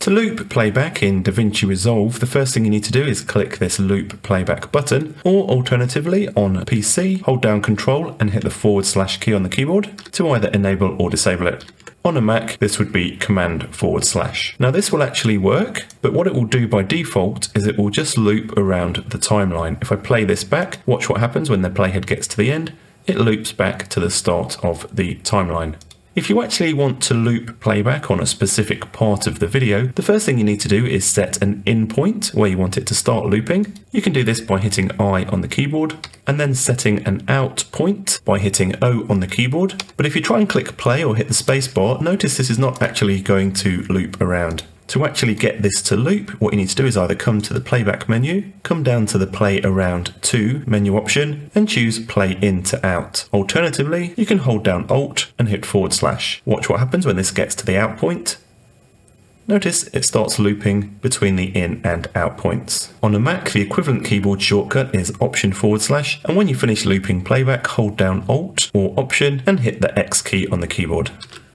To loop playback in DaVinci Resolve, the first thing you need to do is click this loop playback button, or alternatively on PC, hold down Control and hit the forward slash key on the keyboard to either enable or disable it. On a Mac, this would be command forward slash. Now this will actually work, but what it will do by default is it will just loop around the timeline. If I play this back, watch what happens when the playhead gets to the end, it loops back to the start of the timeline. If you actually want to loop playback on a specific part of the video, the first thing you need to do is set an in point where you want it to start looping. You can do this by hitting I on the keyboard and then setting an out point by hitting O on the keyboard. But if you try and click play or hit the spacebar, notice this is not actually going to loop around. To actually get this to loop, what you need to do is either come to the playback menu, come down to the play around to menu option and choose play in to out. Alternatively, you can hold down alt and hit forward slash. Watch what happens when this gets to the out point. Notice it starts looping between the in and out points. On a Mac, the equivalent keyboard shortcut is option forward slash, and when you finish looping playback, hold down alt or option and hit the X key on the keyboard.